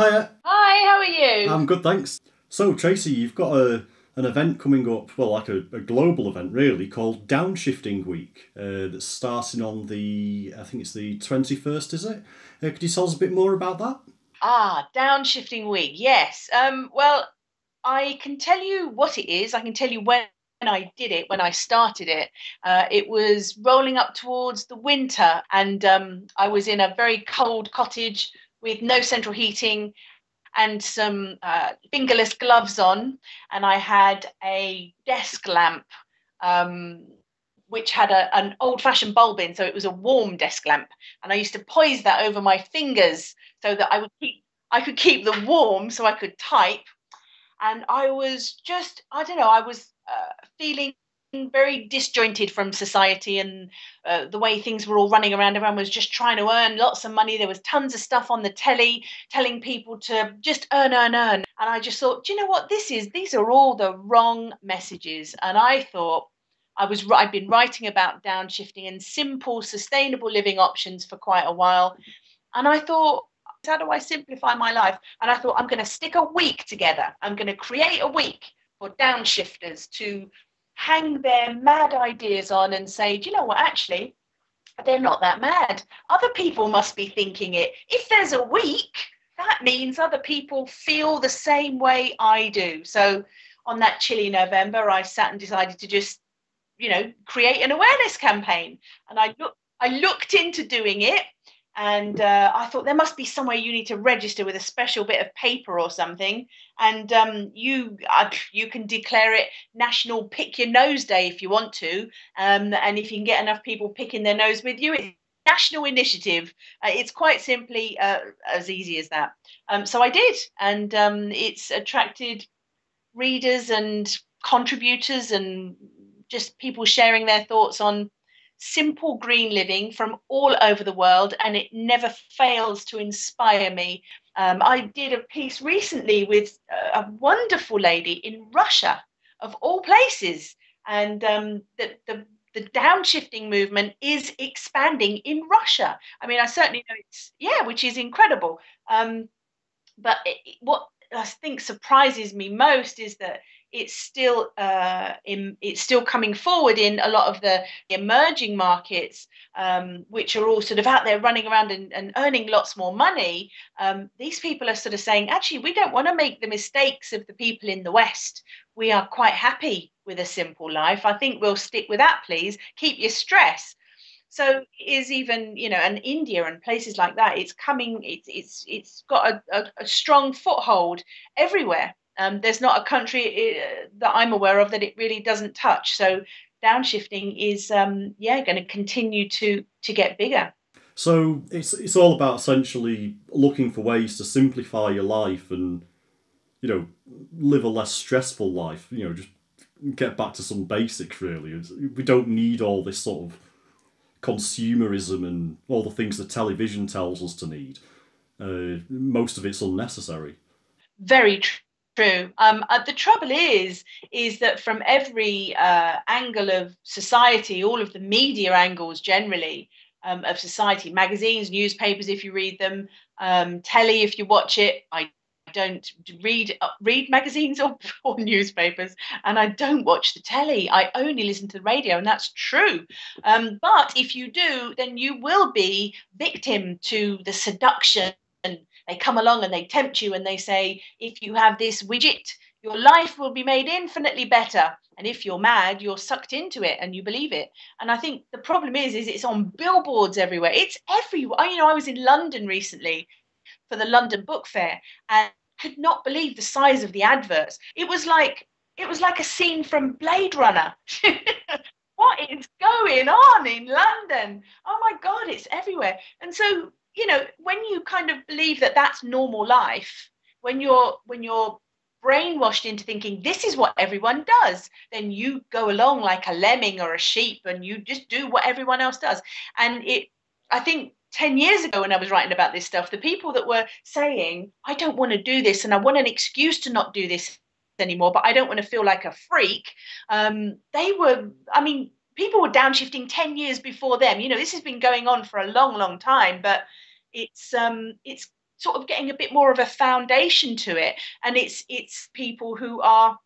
Hiya. Hi, how are you? I'm good, thanks. So, Tracey, you've got a an event coming up, well, like a, a global event really, called Downshifting Week, uh, that's starting on the, I think it's the 21st, is it? Uh, could you tell us a bit more about that? Ah, Downshifting Week, yes. Um, well, I can tell you what it is. I can tell you when I did it, when I started it. Uh, it was rolling up towards the winter, and um, I was in a very cold cottage with no central heating and some uh, fingerless gloves on, and I had a desk lamp, um, which had a, an old-fashioned bulb in, so it was a warm desk lamp, and I used to poise that over my fingers so that I would keep I could keep them warm, so I could type. And I was just I don't know I was uh, feeling very disjointed from society and uh, the way things were all running around. Everyone was just trying to earn lots of money. There was tons of stuff on the telly telling people to just earn, earn, earn. And I just thought, do you know what this is? These are all the wrong messages. And I thought I was I've been writing about downshifting and simple, sustainable living options for quite a while. And I thought, how do I simplify my life? And I thought, I'm going to stick a week together. I'm going to create a week for downshifters to hang their mad ideas on and say, do you know what, actually, they're not that mad. Other people must be thinking it. If there's a week, that means other people feel the same way I do. So on that chilly November, I sat and decided to just, you know, create an awareness campaign. And I looked I looked into doing it and uh, I thought there must be somewhere you need to register with a special bit of paper or something, and um, you uh, you can declare it National Pick Your Nose Day if you want to, um, and if you can get enough people picking their nose with you, it's national initiative. Uh, it's quite simply uh, as easy as that. Um, so I did, and um, it's attracted readers and contributors and just people sharing their thoughts on simple green living from all over the world, and it never fails to inspire me. Um, I did a piece recently with a wonderful lady in Russia, of all places, and um, the, the the downshifting movement is expanding in Russia. I mean, I certainly know it's yeah, which is incredible. Um, but it, what I think surprises me most is that it's still uh, in, it's still coming forward in a lot of the emerging markets, um, which are all sort of out there running around and, and earning lots more money. Um, these people are sort of saying, actually, we don't want to make the mistakes of the people in the West. We are quite happy with a simple life. I think we'll stick with that, please. Keep your stress. So is even you know, and India and places like that. It's coming. It's it's it's got a, a, a strong foothold everywhere. Um, there's not a country uh, that I'm aware of that it really doesn't touch. So downshifting is, um, yeah, going to continue to to get bigger. So it's it's all about essentially looking for ways to simplify your life and you know live a less stressful life. You know, just get back to some basics. Really, we don't need all this sort of consumerism and all the things the television tells us to need. Uh, most of it's unnecessary. Very true. Um, uh, the trouble is, is that from every uh, angle of society, all of the media angles generally um, of society, magazines, newspapers, if you read them, um, telly, if you watch it. I don't read uh, read magazines or, or newspapers, and I don't watch the telly. I only listen to the radio, and that's true. Um, but if you do, then you will be victim to the seduction they come along and they tempt you and they say, if you have this widget, your life will be made infinitely better. And if you're mad, you're sucked into it and you believe it. And I think the problem is, is it's on billboards everywhere. It's everywhere. You know, I was in London recently for the London Book Fair and could not believe the size of the adverts. It was like it was like a scene from Blade Runner. what is going on in London? Oh my God, it's everywhere. And so you know when you kind of believe that that's normal life when you're when you're brainwashed into thinking this is what everyone does then you go along like a lemming or a sheep and you just do what everyone else does. And it i think 10 years ago when i was writing about this stuff the people that were saying i don't want to do this and i want an excuse to not do this anymore but i don't want to feel like a freak um, they were i mean people were downshifting 10 years before them. You know this has been going on for a long long time but it's um it's sort of getting a bit more of a foundation to it. And it's it's people who are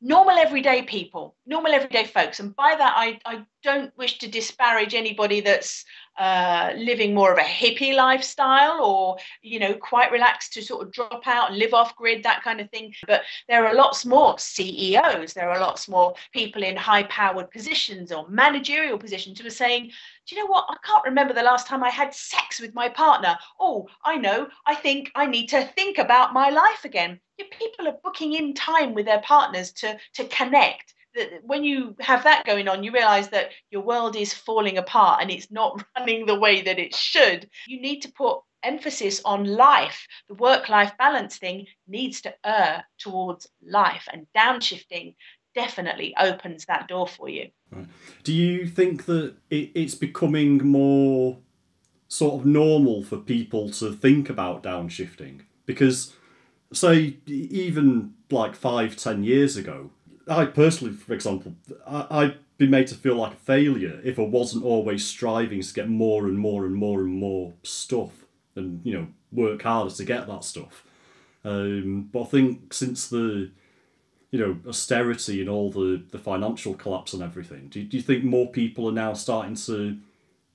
normal everyday people normal everyday folks. And by that i, I don't wish to disparage anybody that's uh, living more of a hippie lifestyle or you know quite relaxed to sort of drop out and live off grid that kind of thing. But there are lots more ceos there are lots more people in high powered positions or managerial positions who are saying do you know what? I can't remember the last time i had sex with my partner. Oh i know. I think i need to think about my life again. People are booking in time with their partners to to connect when you have that going on, you realize that your world is falling apart and it's not running the way that it should. You need to put emphasis on life. The work life balance thing needs to err towards life, and downshifting definitely opens that door for you. Right. Do you think that it, it's becoming more sort of normal for people to think about downshifting? Because, say, even like five, ten years ago, I personally, for example, I, I'd be made to feel like a failure if I wasn't always striving to get more and more and more and more stuff and, you know, work harder to get that stuff. Um, but I think since the, you know, austerity and all the, the financial collapse and everything, do, do you think more people are now starting to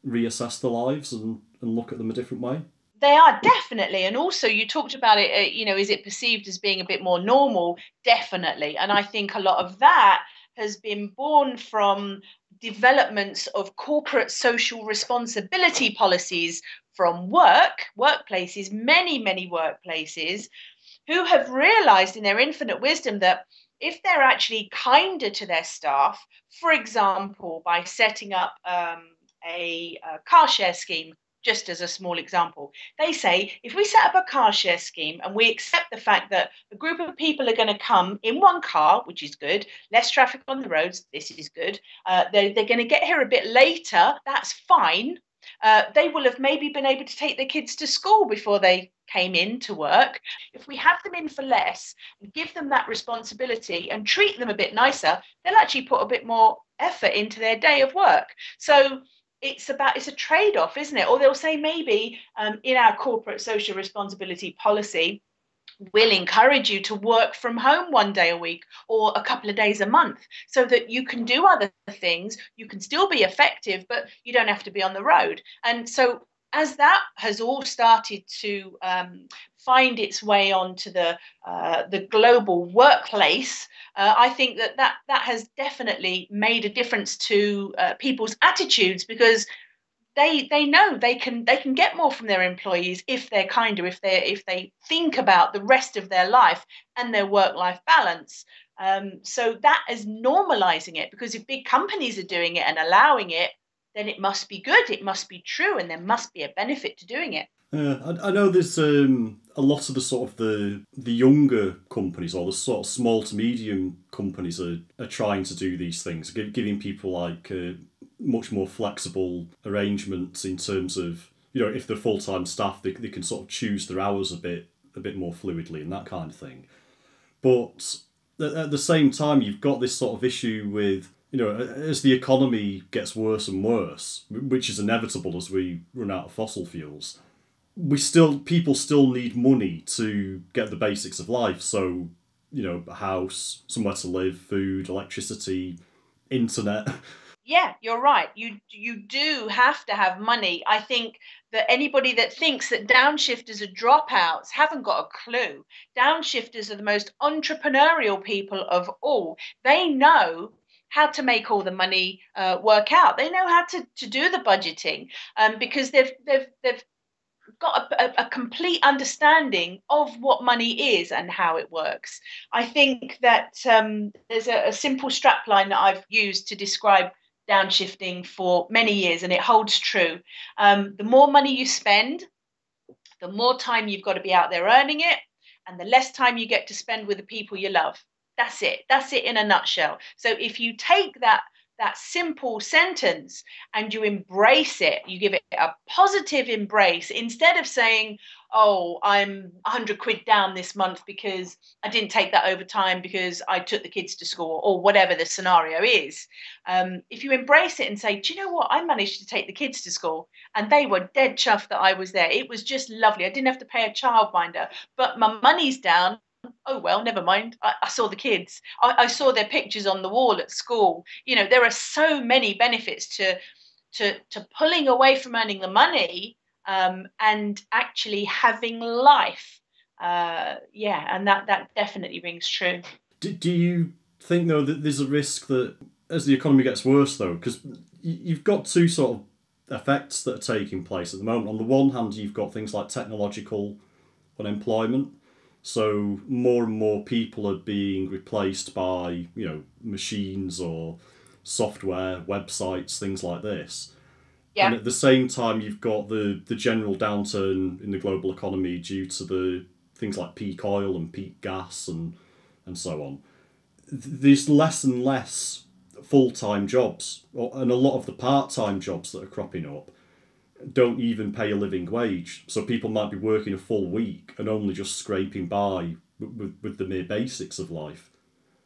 reassess their lives and, and look at them a different way? They are definitely and also you talked about it uh, you know is it perceived as being a bit more normal? Definitely and i think a lot of that has been born from developments of corporate social responsibility policies from work workplaces many many workplaces who have realized in their infinite wisdom that if they're actually kinder to their staff for example by setting up um, a, a car share scheme just as a small example. They say if we set up a car share scheme and we accept the fact that a group of people are going to come in one car, which is good, less traffic on the roads, this is good. Uh, they're, they're going to get here a bit later, that's fine. Uh, they will have maybe been able to take their kids to school before they came in to work. If we have them in for less and give them that responsibility and treat them a bit nicer, they'll actually put a bit more effort into their day of work. So it's about it's a trade-off isn't it? Or they'll say maybe um, in our corporate social responsibility policy we'll encourage you to work from home one day a week or a couple of days a month so that you can do other things. You can still be effective but you don't have to be on the road. And so as that has all started to um, find its way onto the uh, the global workplace, uh, I think that, that that has definitely made a difference to uh, people's attitudes because they they know they can they can get more from their employees if they're kinder, if they if they think about the rest of their life and their work life balance. Um, so that is normalizing it because if big companies are doing it and allowing it, then it must be good, it must be true, and there must be a benefit to doing it. Yeah, I, I know there's um, a lot of the sort of the the younger companies or the sort of small to medium companies are, are trying to do these things, giving people like uh, much more flexible arrangements in terms of you know if they're full time staff, they, they can sort of choose their hours a bit a bit more fluidly and that kind of thing. But at the same time, you've got this sort of issue with you know, as the economy gets worse and worse, which is inevitable as we run out of fossil fuels, we still people still need money to get the basics of life. So, you know, a house, somewhere to live, food, electricity, internet. Yeah, you're right. You you do have to have money. I think that anybody that thinks that downshifters are dropouts haven't got a clue. Downshifters are the most entrepreneurial people of all. They know how to make all the money uh, work out. They know how to, to do the budgeting um, because they've they've they've got a, a, complete understanding of what money is and how it works. I think that um, there's a, a simple strapline that I've used to describe downshifting for many years, and it holds true. Um, the more money you spend, the more time you've got to be out there earning it, and the less time you get to spend with the people you love. That's it. That's it in a nutshell. So if you take that that simple sentence and you embrace it, you give it a positive embrace instead of saying, oh, I'm 100 quid down this month because I didn't take that overtime because I took the kids to school or whatever the scenario is. Um, if you embrace it and say, do you know what? I managed to take the kids to school and they were dead chuffed that I was there. It was just lovely. I didn't have to pay a childminder, but my money's down oh well never mind i, I saw the kids I, I, saw their pictures on the wall at school you know there are so many benefits to to to pulling away from earning the money um, and actually having life. Uh, yeah, and that that definitely rings true. Do, do you think though that there's a risk that as the economy gets worse though, because you've got two sort of effects that are taking place at the moment. On the one hand, you've got things like technological unemployment. So more and more people are being replaced by you know machines or software, websites, things like this. Yeah. And at the same time, you've got the, the general downturn in the global economy due to the things like peak oil and peak gas and, and so on. There's less and less full time jobs, and a lot of the part time jobs that are cropping up don't even pay a living wage. So people might be working a full week and only just scraping by with, with the mere basics of life.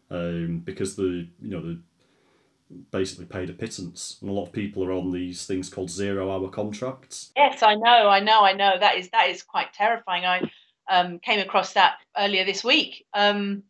Um, because the you know the basically paid a pittance, and a lot of people are on these things called zero-hour contracts. Yes, I know, I know, I know. That is that is quite terrifying. I um, came across that earlier this week. Um,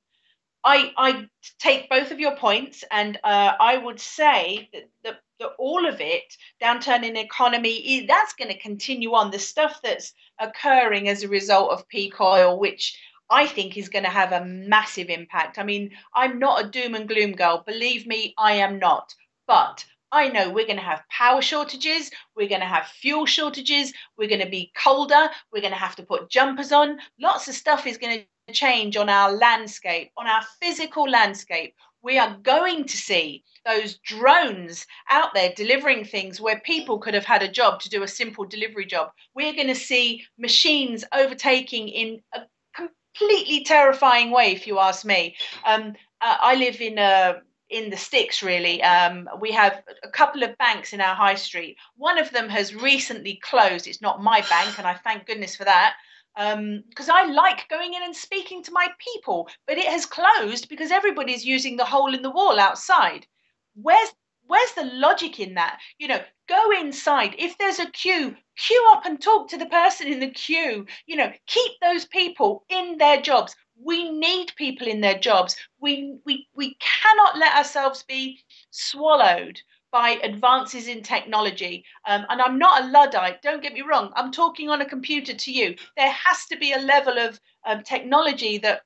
I I take both of your points, and uh, I would say that, that, that all of it, downturn in economy, that's going to continue on. The stuff that's occurring as a result of peak oil, which I think is going to have a massive impact. I mean, I'm not a doom and gloom girl. Believe me, I am not. But I know we're going to have power shortages, we're going to have fuel shortages, we're going to be colder, we're going to have to put jumpers on. Lots of stuff is going to change on our landscape, on our physical landscape. We are going to see those drones out there delivering things where people could have had a job to do a simple delivery job. We're going to see machines overtaking in a completely terrifying way, if you ask me. Um, uh, I live in a uh, in the sticks really um, we have a couple of banks in our high street one of them has recently closed it's not my bank and i thank goodness for that because um, i like going in and speaking to my people but it has closed because everybody's using the hole in the wall outside. Where's where's the logic in that? You know go inside. If there's a queue queue up and talk to the person in the queue. You know keep those people in their jobs. We need people in their jobs. We we we cannot let ourselves be swallowed by advances in technology. Um, and i'm not a luddite don't get me wrong. I'm talking on a computer to you. There has to be a level of um, technology that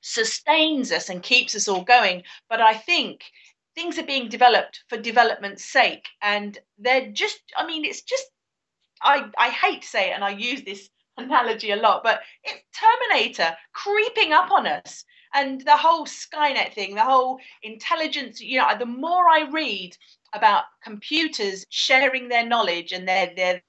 sustains us and keeps us all going. But i think things are being developed for development's sake. And they're just i mean it's just i i hate to say it and i use this analogy a lot but it's terminator creeping up on us. And the whole skynet thing the whole intelligence you know the more i read about computers sharing their knowledge and their their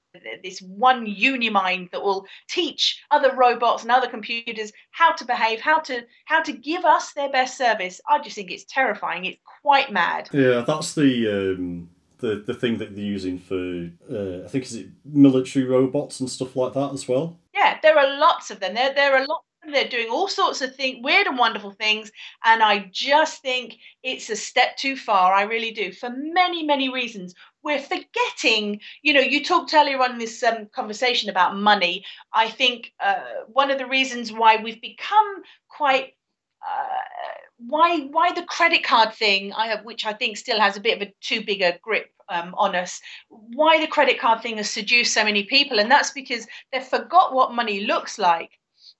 this one unimind that will teach other robots and other computers how to behave how to how to give us their best service. I just think it's terrifying. It's quite mad. Yeah that's the um the, the thing that they're using for uh, i think is it military robots and stuff like that as well? Yeah there are lots of them. There there are lots they're doing all sorts of things, weird and wonderful things. And I just think it's a step too far. I really do, for many, many reasons. We're forgetting, you know, you talked earlier on this um, conversation about money. I think uh, one of the reasons why we've become quite uh, why why the credit card thing, I, which I think still has a bit of a too big a grip um, on us, why the credit card thing has seduced so many people, and that's because they've forgot what money looks like.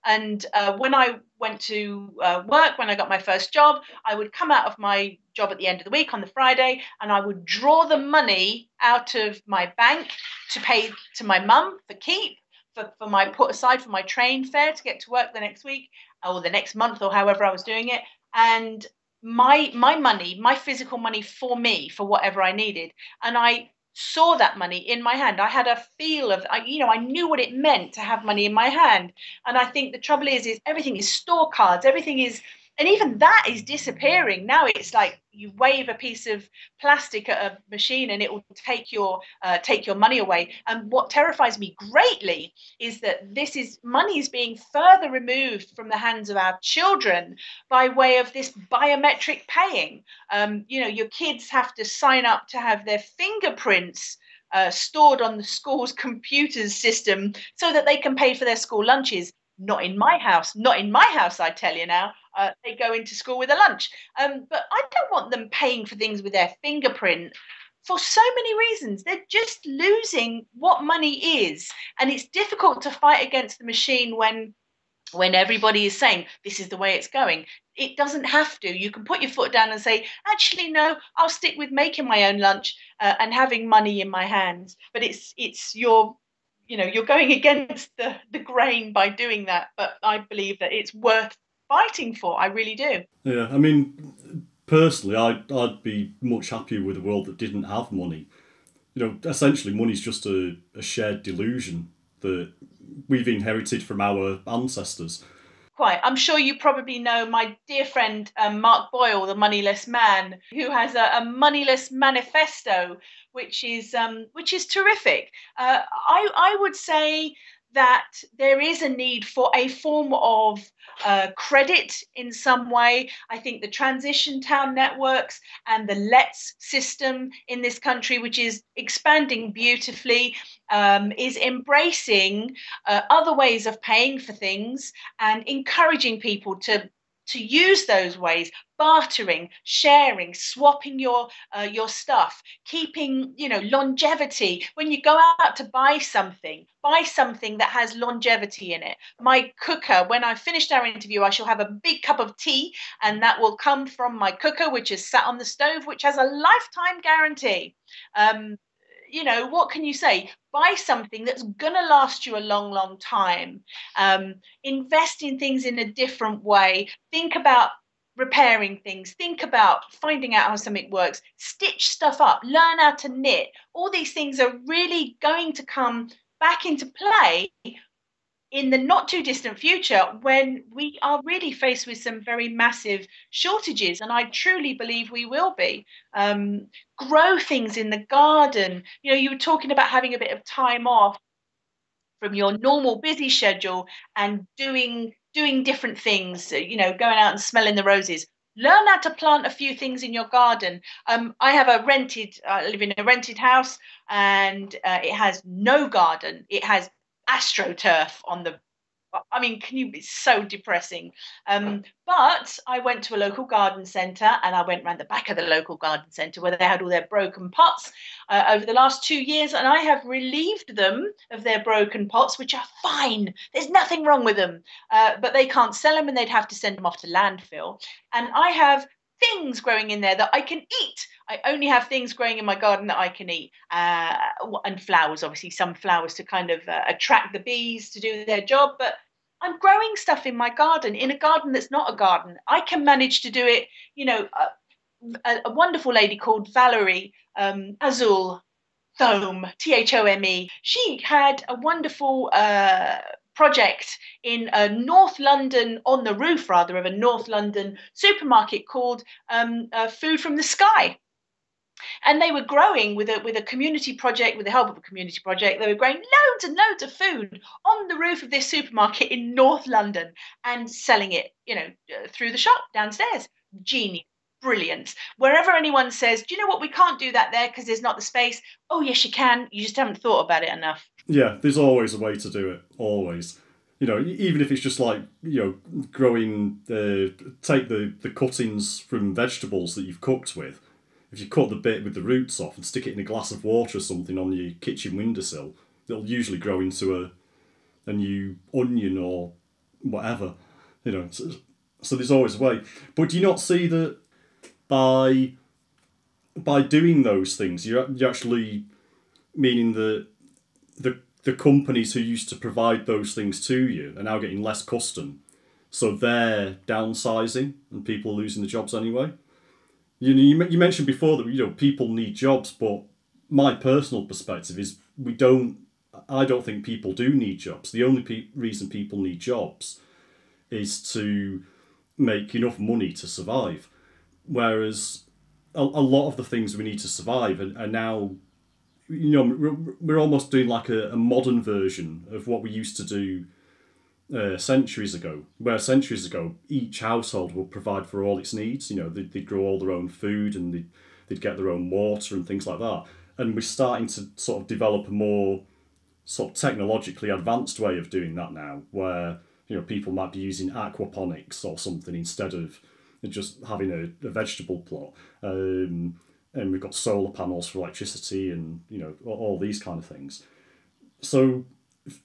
And uh, when I went to uh, work, when I got my first job, I would come out of my job at the end of the week on the Friday and I would draw the money out of my bank to pay to my mum for keep, for, for my put aside for my train fare to get to work the next week or the next month or however I was doing it. And my my money, my physical money for me, for whatever I needed. And I saw that money in my hand. I had a feel of, you know, I knew what it meant to have money in my hand. And I think the trouble is, is everything is store cards. Everything is and even that is disappearing. Now it's like you wave a piece of plastic at a machine and it will take your uh, take your money away. And what terrifies me greatly is that this is money is being further removed from the hands of our children by way of this biometric paying. Um, you know your kids have to sign up to have their fingerprints uh, stored on the school's computers system so that they can pay for their school lunches. Not in my house not in my house i tell you now uh, they go into school with a lunch. Um, but i don't want them paying for things with their fingerprint for so many reasons. They're just losing what money is. And it's difficult to fight against the machine when when everybody is saying this is the way it's going. It doesn't have to. You can put your foot down and say actually no i'll stick with making my own lunch uh, and having money in my hands. But it's it's your you know you're going against the the grain by doing that. But i believe that it's worth fighting for i really do yeah i mean personally i'd, I'd be much happier with a world that didn't have money you know essentially money's just a, a shared delusion that we've inherited from our ancestors quite. I'm sure you probably know my dear friend um, Mark Boyle, the moneyless man, who has a, a moneyless manifesto, which is um, which is terrific. Uh, I I would say that there is a need for a form of uh, credit in some way. I think the transition town networks and the LETS system in this country, which is expanding beautifully, um, is embracing uh, other ways of paying for things and encouraging people to to use those ways bartering sharing swapping your uh, your stuff keeping you know longevity. When you go out to buy something buy something that has longevity in it. My cooker when i finished our interview i shall have a big cup of tea and that will come from my cooker which is sat on the stove which has a lifetime guarantee. Um, you know, what can you say? Buy something that's going to last you a long, long time. Um, invest in things in a different way. Think about repairing things. Think about finding out how something works. Stitch stuff up. Learn how to knit. All these things are really going to come back into play in the not too distant future when we are really faced with some very massive shortages and i truly believe we will be. Um, grow things in the garden. You know you were talking about having a bit of time off from your normal busy schedule and doing doing different things you know going out and smelling the roses. Learn how to plant a few things in your garden. Um, i have a rented i live in a rented house and uh, it has no garden. It has astroturf on the I mean, can you? It's so depressing. Um, but I went to a local garden centre and I went around the back of the local garden centre where they had all their broken pots uh, over the last two years, and I have relieved them of their broken pots, which are fine. There's nothing wrong with them, uh, but they can't sell them and they'd have to send them off to landfill. And I have things growing in there that I can eat. I only have things growing in my garden that I can eat, uh, and flowers. Obviously, some flowers to kind of uh, attract the bees to do their job. But I'm growing stuff in my garden in a garden that's not a garden. I can manage to do it. You know, uh, a, a wonderful lady called Valerie um, Azul Thome, T H O M E. She had a wonderful uh, project in a North London, on the roof rather, of a North London supermarket called um, uh, Food from the Sky. And they were growing with a with a community project, with the help of a community project. They were growing loads and loads of food on the roof of this supermarket in North London and selling it, you know, uh, through the shop downstairs. Genius, brilliant. Wherever anyone says, "Do you know what? We can't do that there because there's not the space." Oh yes, you can. You just haven't thought about it enough. Yeah, there's always a way to do it. Always. You know, even if it's just like you know, growing the take the the cuttings from vegetables that you've cooked with. If you cut the bit with the roots off and stick it in a glass of water or something on your kitchen windowsill, it'll usually grow into a a new onion or whatever. You know, so, so there's always a way. But do you not see that by by doing those things, you're you're actually meaning that the the companies who used to provide those things to you are now getting less custom, so they're downsizing and people are losing the jobs anyway. You know, you, mentioned before that you know people need jobs, but my personal perspective is we don't. I don't think people do need jobs. The only pe- reason people need jobs is to make enough money to survive. Whereas a, a lot of the things we need to survive are, are now, you know, we're, we're almost doing like a, a modern version of what we used to do uh, centuries ago, where centuries ago each household would provide for all its needs. You know, they'd, they'd grow all their own food and they'd, they'd get their own water and things like that. And we're starting to sort of develop a more sort of technologically advanced way of doing that now, where you know people might be using aquaponics or something instead of just having a, a vegetable plot. Um, and we've got solar panels for electricity and you know all, these kind of things. So f-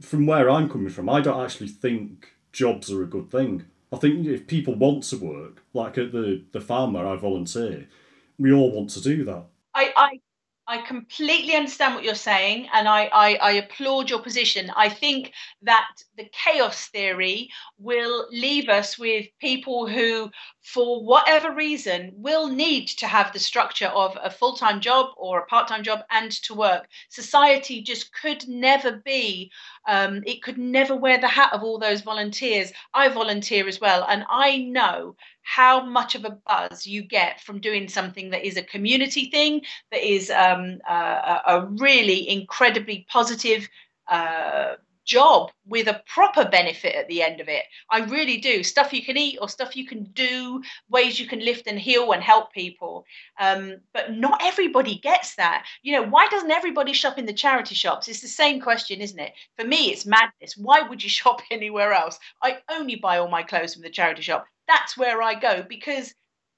from where I'm coming from, I don't actually think jobs are a good thing. I think if people want to work, like at the, the farm where I volunteer, we all want to do that. I, I I completely understand what you're saying, and I, I, I, applaud your position. I think that the chaos theory will leave us with people who, for whatever reason, will need to have the structure of a full time job or a part time job and to work. Society just could never be, um, it could never wear the hat of all those volunteers. I volunteer as well, and I know how much of a buzz you get from doing something that is a community thing, that is um, a, a, really incredibly positive uh, job with a proper benefit at the end of it. I really do. Stuff you can eat or stuff you can do, ways you can lift and heal and help people. Um, but not everybody gets that. You know, why doesn't everybody shop in the charity shops? It's the same question, isn't it? For me, it's madness. Why would you shop anywhere else? I only buy all my clothes from the charity shop. That's where I go because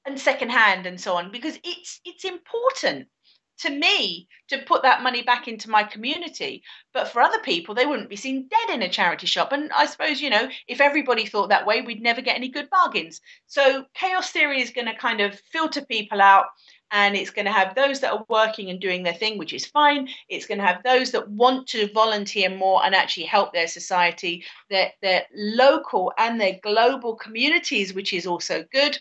and secondhand and so on because it's it's important to me to put that money back into my community. But for other people, they wouldn't be seen dead in a charity shop. And I suppose, you know, if everybody thought that way, we'd never get any good bargains. So chaos theory is going to kind of filter people out and it's going to have those that are working and doing their thing, which is fine. It's going to have those that want to volunteer more and actually help their society, their, their local and their global communities, which is also good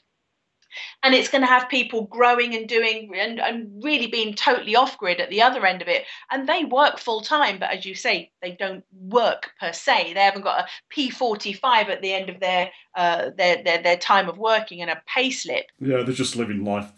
and it's going to have people growing and doing and, and really being totally off grid at the other end of it. And they work full time but as you say they don't work per se. They haven't got a p45 at the end of their uh, their, their their time of working and a pay slip. Yeah they're just living life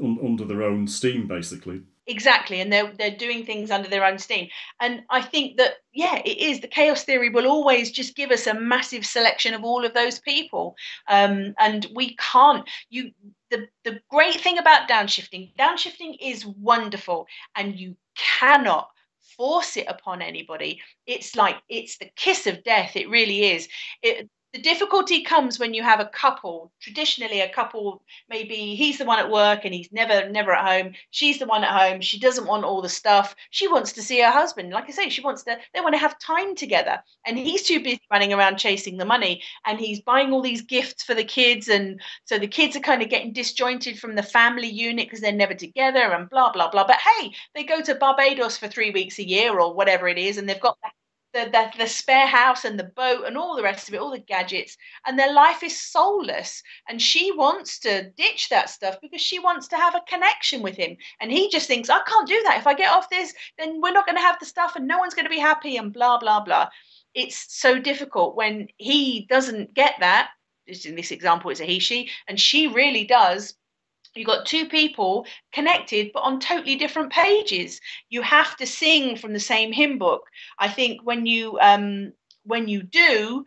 un- under their own steam basically exactly and they're they're doing things under their own steam. And i think that yeah it is the chaos theory will always just give us a massive selection of all of those people. Um, and we can't you the the great thing about downshifting downshifting is wonderful and you cannot force it upon anybody. It's like it's the kiss of death it really is. It, the difficulty comes when you have a couple traditionally a couple maybe he's the one at work and he's never never at home. She's the one at home. She doesn't want all the stuff. She wants to see her husband. Like i say she wants to they want to have time together. And he's too busy running around chasing the money and he's buying all these gifts for the kids. And so the kids are kind of getting disjointed from the family unit because they're never together and blah blah blah. But hey they go to barbados for three weeks a year or whatever it is and they've got that the, the, the spare house and the boat and all the rest of it, all the gadgets, and their life is soulless. And she wants to ditch that stuff because she wants to have a connection with him. And he just thinks, I can't do that. If I get off this, then we're not going to have the stuff and no one's going to be happy and blah, blah, blah. It's so difficult when he doesn't get that. In this example, it's a he, she, and she really does you've got two people connected but on totally different pages. You have to sing from the same hymn book. I think when you um when you do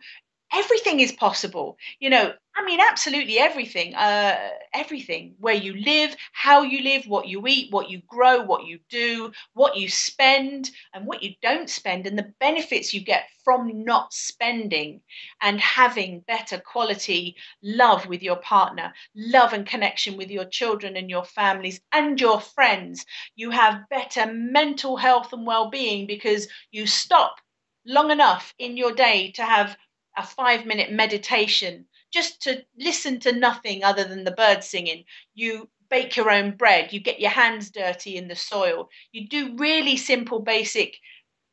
everything is possible. You know i mean absolutely everything uh, everything. Where you live how you live what you eat what you grow what you do what you spend and what you don't spend and the benefits you get from not spending and having better quality love with your partner love and connection with your children and your families and your friends. You have better mental health and well-being because you stop long enough in your day to have a five minute meditation just to listen to nothing other than the birds singing. You bake your own bread, you get your hands dirty in the soil, you do really simple, basic,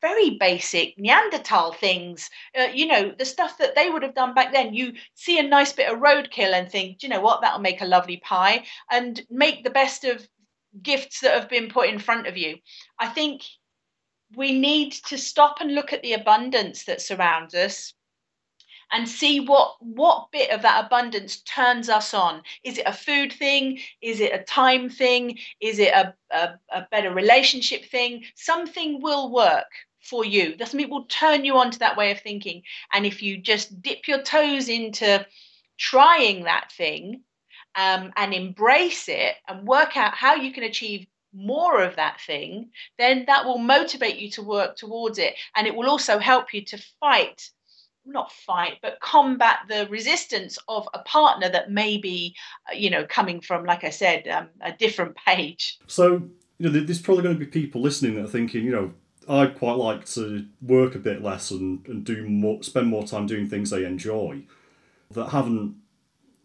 very basic Neanderthal things. Uh, you know, the stuff that they would have done back then. You see a nice bit of roadkill and think, do you know what, that'll make a lovely pie, and make the best of gifts that have been put in front of you. I think we need to stop and look at the abundance that surrounds us and see what what bit of that abundance turns us on. Is it a food thing? Is it a time thing? Is it a, a, a better relationship thing? Something will work for you. It will turn you on to that way of thinking. And if you just dip your toes into trying that thing um, and embrace it and work out how you can achieve more of that thing, then that will motivate you to work towards it. And it will also help you to fight, not fight, but combat the resistance of a partner that may be, uh, you know, coming from, like I said, um, a different page. So, you know, there's probably going to be people listening that are thinking, you know, I'd quite like to work a bit less and, and do more, spend more time doing things they enjoy that haven't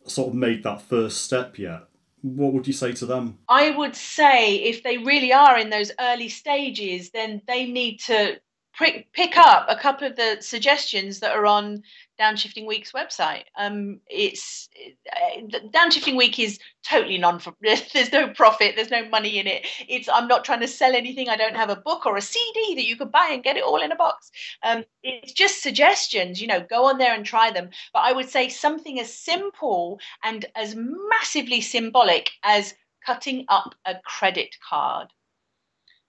sort of made that first step yet, what would you say to them? I would say if they really are in those early stages, then they need to pick up a couple of the suggestions that are on Downshifting Week's website. Um, it's uh, Downshifting Week is totally non. There's no profit. There's no money in it. It's I'm not trying to sell anything. I don't have a book or a CD that you could buy and get it all in a box. Um, it's just suggestions. You know, go on there and try them. But I would say something as simple and as massively symbolic as cutting up a credit card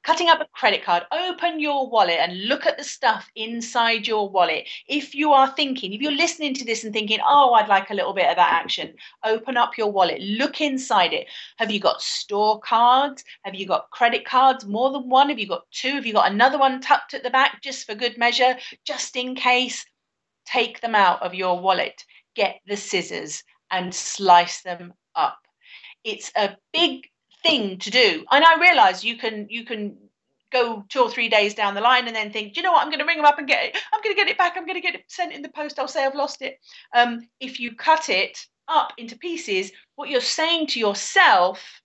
cutting up a credit card, open your wallet and look at the stuff inside your wallet. If you are thinking, if you're listening to this and thinking, oh, I'd like a little bit of that action, open up your wallet, look inside it. Have you got store cards? Have you got credit cards? More than one? Have you got two? Have you got another one tucked at the back just for good measure, just in case? Take them out of your wallet, get the scissors and slice them up. It's a big thing to do. And I realize you can you can go two or three days down the line and then think, do you know what? I'm going to ring them up and get it. I'm going to get it back. I'm going to get it sent in the post. I'll say I've lost it. Um, if you cut it up into pieces, what you're saying to yourself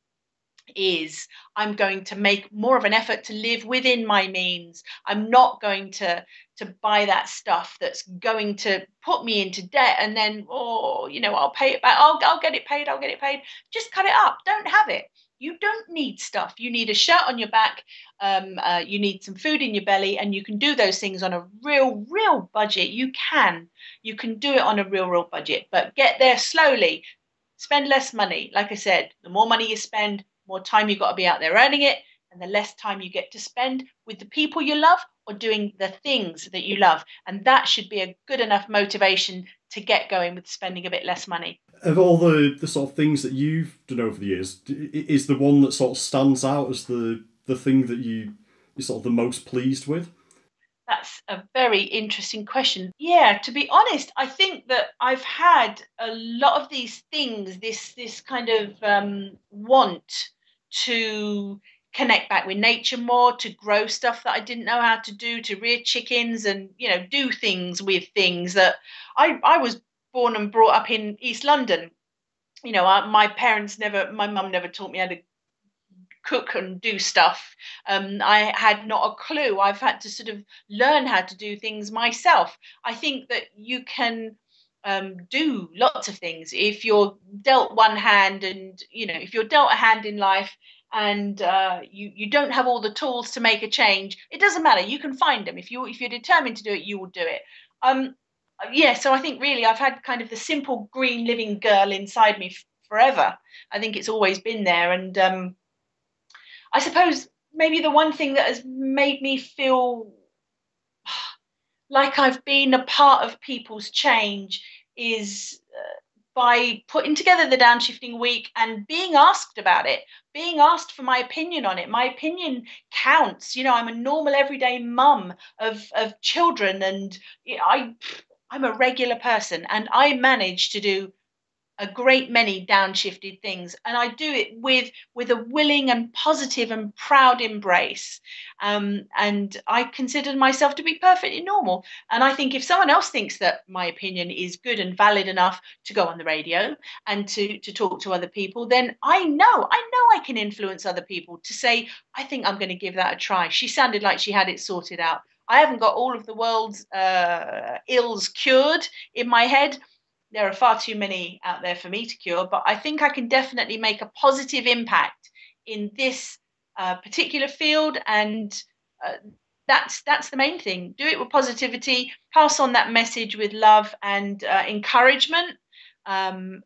is i'm going to make more of an effort to live within my means i'm not going to to buy that stuff that's going to put me into debt and then oh you know i'll pay it back i'll, I'll get it paid i'll get it paid just cut it up don't have it you don't need stuff. You need a shirt on your back, um, uh, you need some food in your belly, and you can do those things on a real, real budget. You can. You can do it on a real, real budget, but get there slowly. Spend less money. Like I said, the more money you spend, more time you've got to be out there earning it, and the less time you get to spend with the people you love or doing the things that you love. And that should be a good enough motivation to get going with spending a bit less money of all the, the sort of things that you've done over the years, is the one that sort of stands out as the the thing that you you're sort of the most pleased with? That's a very interesting question. Yeah, to be honest, I think that I've had a lot of these things, this this kind of um, want to connect back with nature more, to grow stuff that I didn't know how to do, to rear chickens and you know do things with things that I I was born and brought up in East London. You know, I, my parents never, my mum never taught me how to cook and do stuff. Um, I had not a clue. I've had to sort of learn how to do things myself. I think that you can um, do lots of things if you're dealt one hand, and you know, if you're dealt a hand in life and uh, you you don't have all the tools to make a change, it doesn't matter. You can find them if you if you're determined to do it. You will do it. Um, yeah, so I think really I've had kind of the simple green living girl inside me f- forever. I think it's always been there, and um, I suppose maybe the one thing that has made me feel like I've been a part of people's change is uh, by putting together the downshifting week and being asked about it, being asked for my opinion on it. My opinion counts. You know, I'm a normal everyday mum of of children, and I I'm a regular person and I manage to do a great many downshifted things. And i do it with with a willing and positive and proud embrace. Um, and i consider myself to be perfectly normal. And i think if someone else thinks that my opinion is good and valid enough to go on the radio and to to talk to other people then i know i know i can influence other people to say i think i'm going to give that a try. She sounded like she had it sorted out. I haven't got all of the world's uh, ills cured in my head. There are far too many out there for me to cure, but I think I can definitely make a positive impact in this uh, particular field and uh, that's that's the main thing. Do it with positivity. Pass on that message with love and uh, encouragement. Um,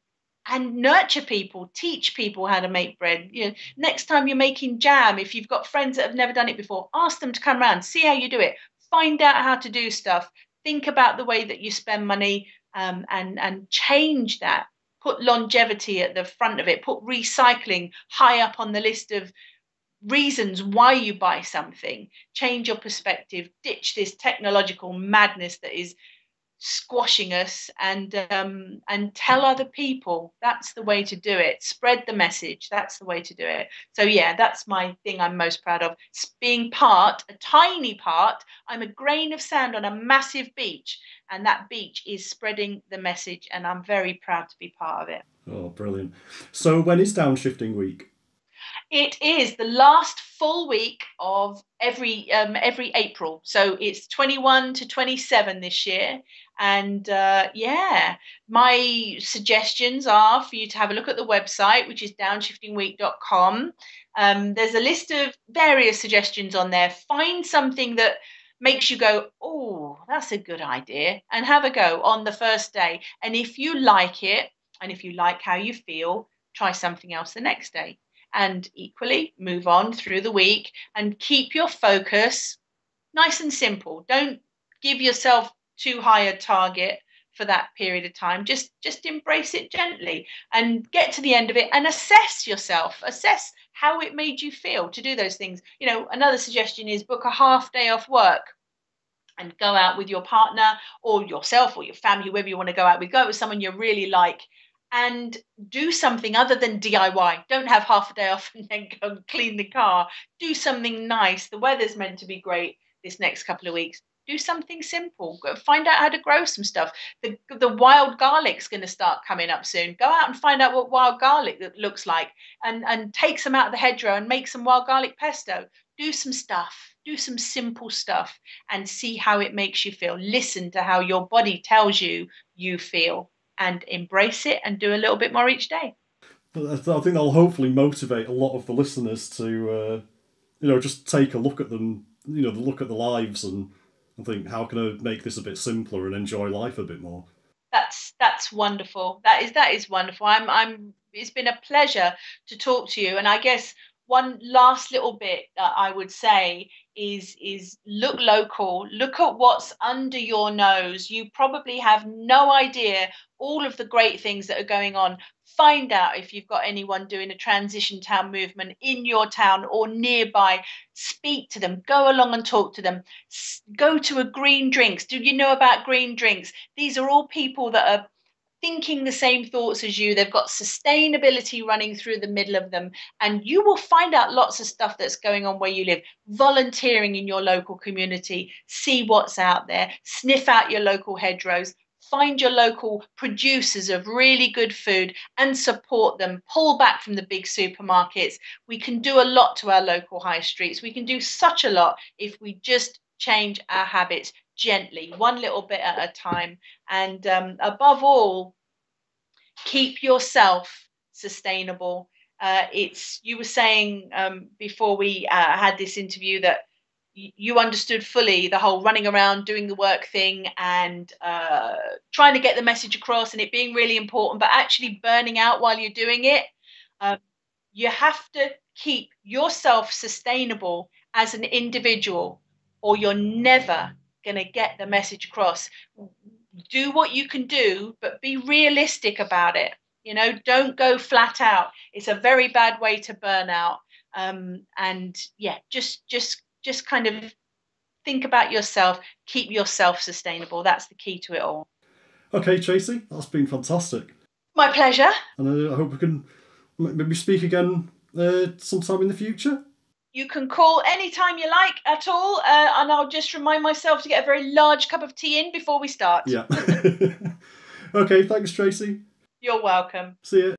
and nurture people, teach people how to make bread. You know, next time you're making jam, if you've got friends that have never done it before, ask them to come around, see how you do it, find out how to do stuff, think about the way that you spend money, um, and and change that. Put longevity at the front of it. Put recycling high up on the list of reasons why you buy something. Change your perspective. Ditch this technological madness that is squashing us and um, and tell other people. That's the way to do it. Spread the message. That's the way to do it. So yeah that's my thing i'm most proud of. It's being part a tiny part i'm a grain of sand on a massive beach and that beach is spreading the message and i'm very proud to be part of it. Oh brilliant. So when is downshifting week? It is the last full week of every um, every April, so it's 21 to 27 this year, and uh, yeah, my suggestions are for you to have a look at the website, which is downshiftingweek.com. Um, there's a list of various suggestions on there. Find something that makes you go, oh, that's a good idea, and have a go on the first day. And if you like it, and if you like how you feel, try something else the next day. And equally, move on through the week and keep your focus nice and simple. Don't give yourself too high a target for that period of time just just embrace it gently and get to the end of it and assess yourself assess how it made you feel to do those things you know another suggestion is book a half day off work and go out with your partner or yourself or your family whoever you want to go out with go out with someone you really like and do something other than DIY. Don't have half a day off and then go and clean the car. Do something nice. The weather's meant to be great this next couple of weeks do something simple. Find out how to grow some stuff. The, the wild garlic's going to start coming up soon. Go out and find out what wild garlic looks like and and take some out of the hedgerow and make some wild garlic pesto. Do some stuff. Do some simple stuff and see how it makes you feel. Listen to how your body tells you you feel and embrace it and do a little bit more each day. I think that'll hopefully motivate a lot of the listeners to, uh, you know, just take a look at them, you know, look at the lives and and think, how can I make this a bit simpler and enjoy life a bit more? That's that's wonderful. That is that is wonderful. I'm I'm. It's been a pleasure to talk to you, and I guess one last little bit that I would say is is look local look at what's under your nose. You probably have no idea all of the great things that are going on. Find out if you've got anyone doing a transition town movement in your town or nearby. Speak to them. Go along and talk to them. Go to a green drinks. Do you know about green drinks? These are all people that are thinking the same thoughts as you. They've got sustainability running through the middle of them. And you will find out lots of stuff that's going on where you live. Volunteering in your local community, see what's out there, sniff out your local hedgerows. Find your local producers of really good food and support them. Pull back from the big supermarkets. We can do a lot to our local high streets. We can do such a lot if we just change our habits gently, one little bit at a time. And um, above all, keep yourself sustainable. Uh, it's you were saying um, before we uh, had this interview that you understood fully the whole running around doing the work thing and uh, trying to get the message across and it being really important, but actually burning out while you're doing it. Um, you have to keep yourself sustainable as an individual, or you're never going to get the message across. Do what you can do, but be realistic about it. You know, don't go flat out. It's a very bad way to burn out. Um, and yeah, just just just kind of think about yourself. Keep yourself sustainable. That's the key to it all. Okay, Tracey, that's been fantastic. My pleasure. And I hope we can maybe speak again uh, sometime in the future. You can call anytime you like at all, uh, and I'll just remind myself to get a very large cup of tea in before we start. Yeah. okay, thanks, Tracey. You're welcome. See you.